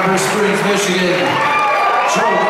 Harbor Springs, Michigan.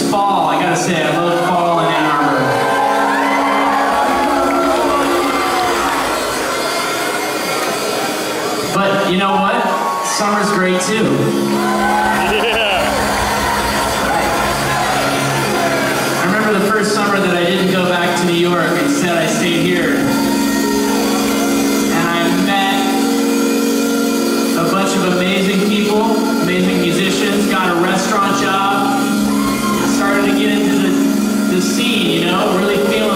Fall. I gotta say, I love fall in Ann Arbor. But you know what? Summer's great too. Yeah. I remember the first summer that I didn't go back to New York. Instead, I stayed here. And I met a bunch of amazing people, amazing musicians, got a restaurant job. Scene, you know, really feeling